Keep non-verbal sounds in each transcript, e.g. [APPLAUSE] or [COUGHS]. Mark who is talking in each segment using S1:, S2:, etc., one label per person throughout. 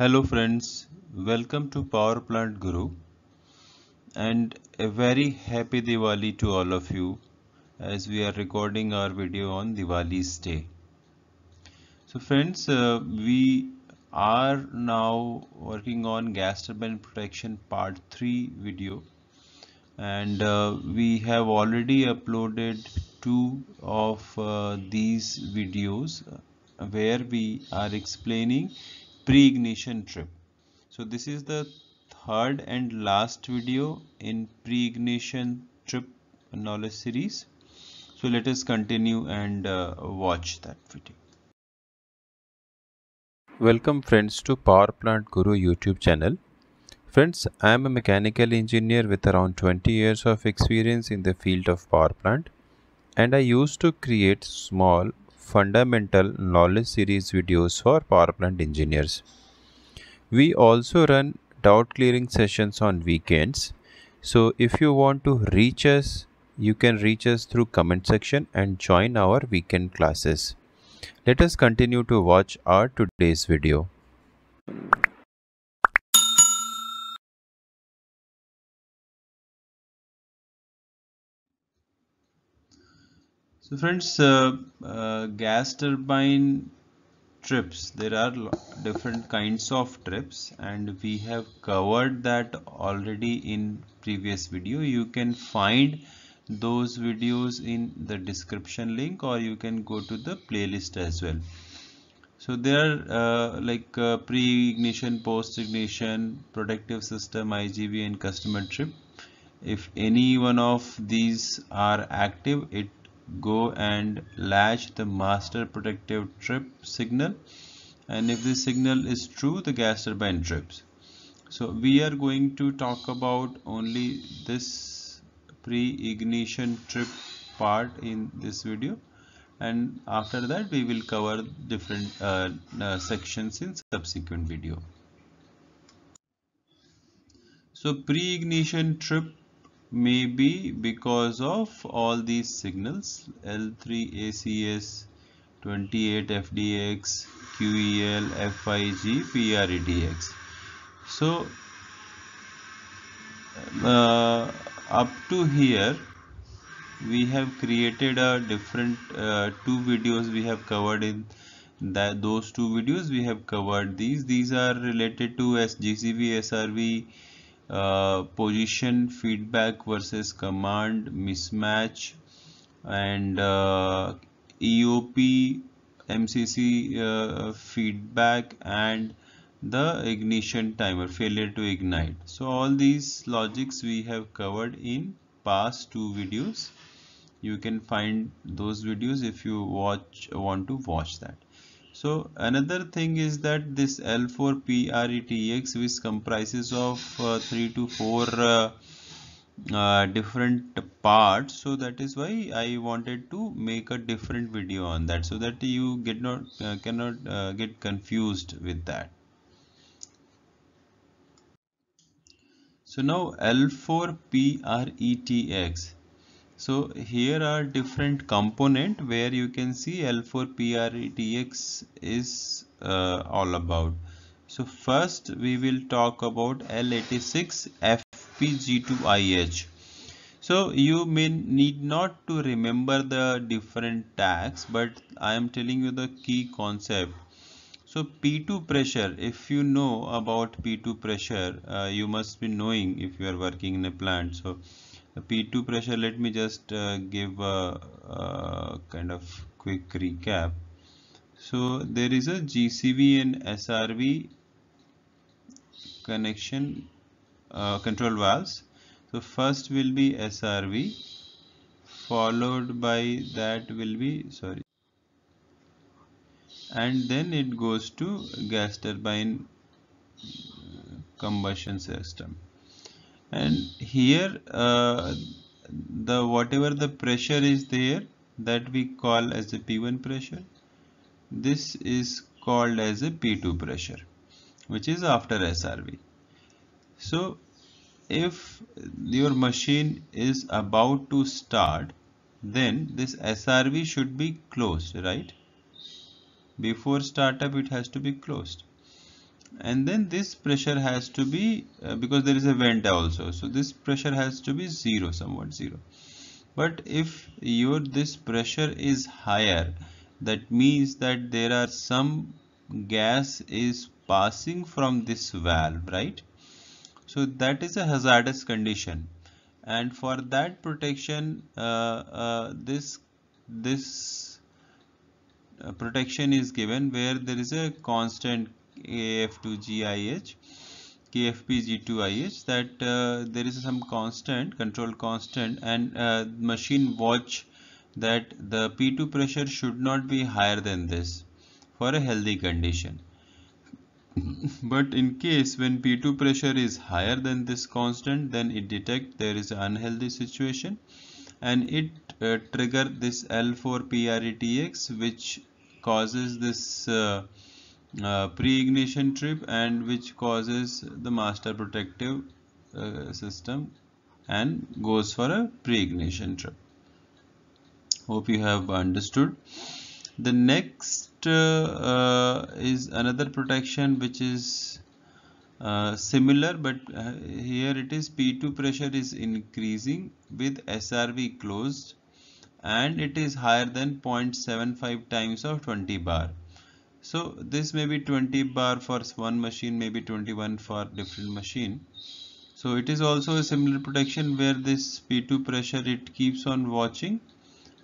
S1: Hello friends, welcome to Power Plant Guru and a very happy Diwali to all of you as we are recording our video on Diwali's day. So friends, uh, we are now working on gas turbine protection part 3 video and uh, we have already uploaded two of uh, these videos where we are explaining pre-ignition trip. So this is the third and last video in pre-ignition trip knowledge series. So let us continue and uh, watch that video.
S2: Welcome friends to power plant guru youtube channel. Friends i am a mechanical engineer with around 20 years of experience in the field of power plant and i used to create small fundamental knowledge series videos for power plant engineers. We also run doubt clearing sessions on weekends. So if you want to reach us, you can reach us through comment section and join our weekend classes. Let us continue to watch our today's video.
S1: So friends, uh, uh, gas turbine trips, there are different kinds of trips and we have covered that already in previous video. You can find those videos in the description link or you can go to the playlist as well. So there are uh, like uh, pre-ignition, post-ignition, protective system, IGB and customer trip. If any one of these are active, it go and latch the master protective trip signal. And if this signal is true the gas turbine trips so we are going to talk about only this pre-ignition trip part in this video. And after that we will cover different uh, uh, sections in subsequent video. So pre-ignition trip may be because of all these signals L3 ACS 28 FDX QEL FIG PREDX so uh, up to here we have created a different uh, two videos we have covered in that those two videos we have covered. These these are related to SGCV SRV uh, position feedback versus command mismatch and uh, EOP MCC uh, feedback and the ignition timer failure to ignite. So all these logics we have covered in past two videos. You can find those videos if you watch want to watch that so another thing is that this L4 PRETX which comprises of uh, 3 to 4 uh, uh, different parts. So that is why I wanted to make a different video on that so that you get not uh, cannot uh, get confused with that. So now L4 PRETX so here are different component where you can see L4 PRETX is uh, all about. So first we will talk about L86 FPG2IH. So you may need not to remember the different tags but I am telling you the key concept. So P2 pressure, if you know about P2 pressure, uh, you must be knowing if you are working in a plant. So P2 pressure let me just uh, give a, a, kind of quick recap. So there is a GCV and SRV connection uh, control valves. So first will be SRV followed by that will be sorry. And then it goes to gas turbine uh, combustion system and here uh, the whatever the pressure is there that we call as a P1 pressure this is called as a P2 pressure which is after SRV so if your machine is about to start then this SRV should be closed right? Before startup it has to be closed and then this pressure has to be uh, because there is a vent also. So this pressure has to be zero somewhat zero. But if your this pressure is higher that means that there are some gas is passing from this valve right? So that is a hazardous condition. And for that protection uh, uh, this this uh, protection is given where there is a constant AF2GIH KFP-G2IH that uh, there is some constant control constant and uh, machine watch that the P2 pressure should not be higher than this for a healthy condition. [LAUGHS] But in case when P2 pressure is higher than this constant then it detect there is an unhealthy situation and it uh, trigger this L4 PRETX which causes this uh, uh, pre-ignition trip and which causes the master protective uh, system and goes for a pre-ignition trip. Hope you have understood. The next uh, uh, is another protection which is uh, similar but here it is P2 pressure is increasing with SRV closed and it is higher than 0.75 times of 20 bar so this may be 20 bar for one machine maybe 21 for different machine. So it is also a similar protection where this P2 pressure it keeps on watching.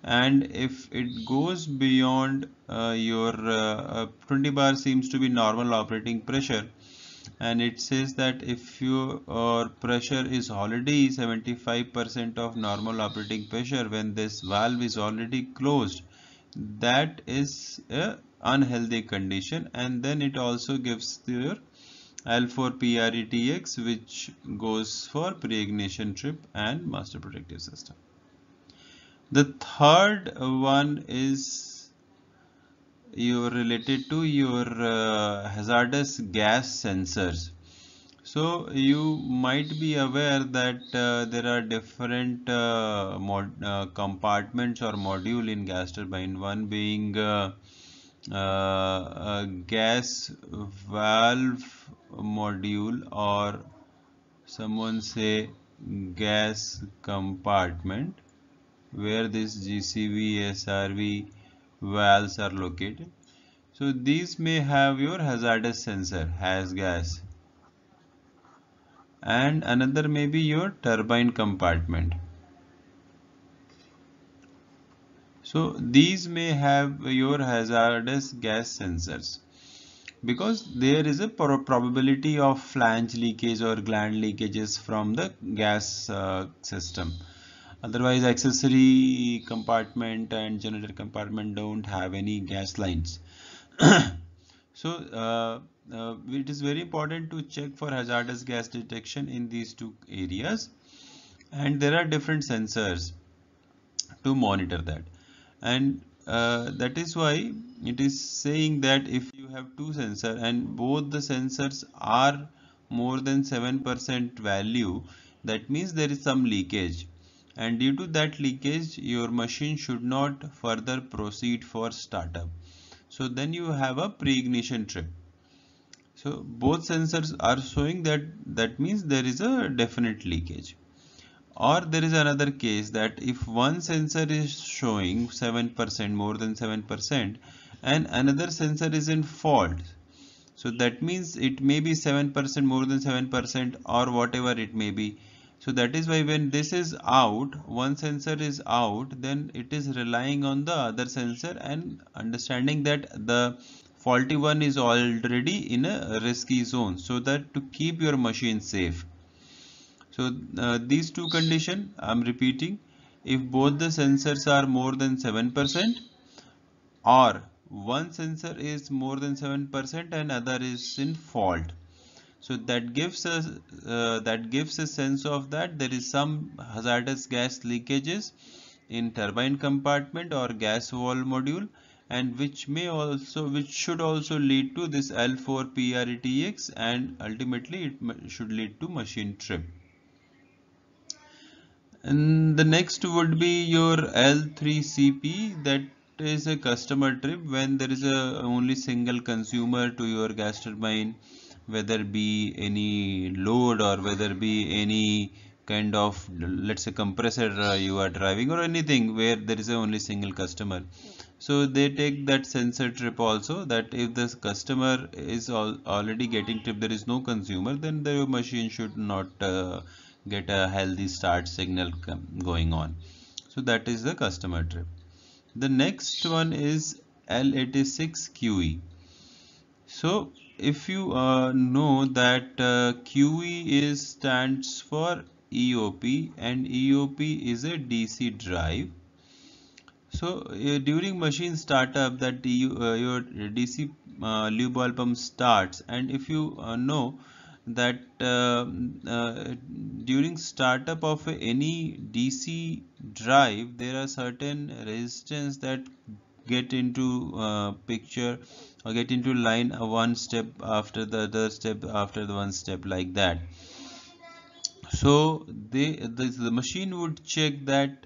S1: And if it goes beyond uh, your uh, uh 20 bar seems to be normal operating pressure. And it says that if your pressure is already 75% of normal operating pressure when this valve is already closed that is a unhealthy condition and then it also gives your L4 PRETX which goes for pre-ignition trip and master protective system. The third one is you related to your uh, hazardous gas sensors. So you might be aware that uh, there are different uh, uh compartments or module in gas turbine. One being uh, uh, a gas valve module or someone say gas compartment where this GCV, SRV valves are located. So these may have your hazardous sensor has gas and another may be your turbine compartment. So these may have your hazardous gas sensors. Because there is a probability of flange leakage or gland leakages from the gas uh, system. Otherwise accessory compartment and generator compartment don't have any gas lines. [COUGHS] So uh, uh, it is very important to check for hazardous gas detection in these two areas. And there are different sensors to monitor that and uh, that is why it is saying that if you have two sensors and both the sensors are more than 7% value that means there is some leakage. And due to that leakage your machine should not further proceed for startup. So then you have a pre-ignition trip. So both sensors are showing that that means there is a definite leakage or there is another case that if one sensor is showing 7% more than 7% and another sensor is in fault. So that means it may be 7% more than 7% or whatever it may be. So that is why when this is out one sensor is out then it is relying on the other sensor and understanding that the faulty one is already in a risky zone. So that to keep your machine safe so uh, these two condition i'm repeating if both the sensors are more than 7% or one sensor is more than 7% and other is in fault. So that gives us uh, that gives a sense of that there is some hazardous gas leakages in turbine compartment or gas valve module and which may also which should also lead to this L4 PRETX and ultimately it should lead to machine trip and the next would be your L3CP that is a customer trip when there is a only single consumer to your gas turbine whether be any load or whether be any kind of let's say compressor uh, you are driving or anything where there is a only single customer. So they take that sensor trip also that if the customer is al already getting trip there is no consumer then the machine should not uh, get a healthy start signal going on. So that is the customer trip. The next one is L86QE so if you uh, know that uh, QE is stands for EOP and EOP is a DC drive. So uh, during machine startup that you, uh, your DC uh, lube oil pump starts and if you uh, know that uh, uh, during startup of any DC drive there are certain resistance that get into uh, picture or get into line uh, one step after the other step after the one step like that. So they the, the machine would check that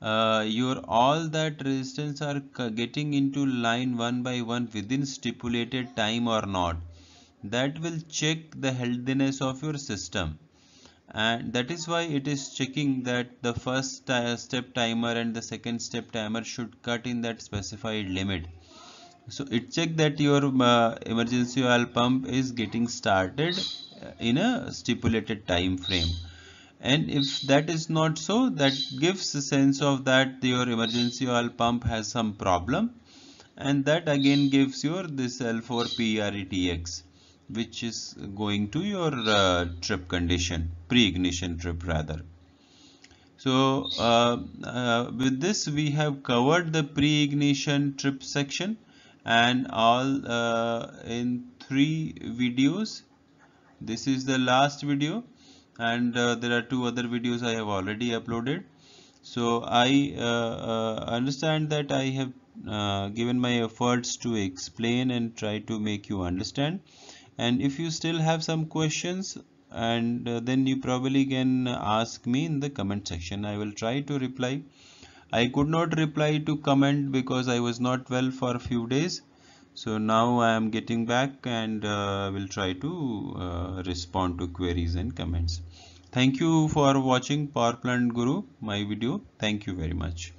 S1: uh, your all that resistance are getting into line one by one within stipulated time or not that will check the healthiness of your system. And that is why it is checking that the first step timer and the second step timer should cut in that specified limit. So it check that your uh, emergency oil pump is getting started in a stipulated time frame. And if that is not so that gives a sense of that your emergency oil pump has some problem. And that again gives your this L4 PRETX which is going to your uh, trip condition pre-ignition trip rather. So uh, uh, with this we have covered the pre-ignition trip section and all uh, in three videos. This is the last video and uh, there are two other videos I have already uploaded. So I uh, understand that I have given my efforts to explain and try to make you understand and if you still have some questions and uh, then you probably can ask me in the comment section. I will try to reply. I could not reply to comment because i was not well for a few days. So now i am getting back and uh, will try to uh, respond to queries and comments. Thank you for watching power plant guru my video. Thank you very much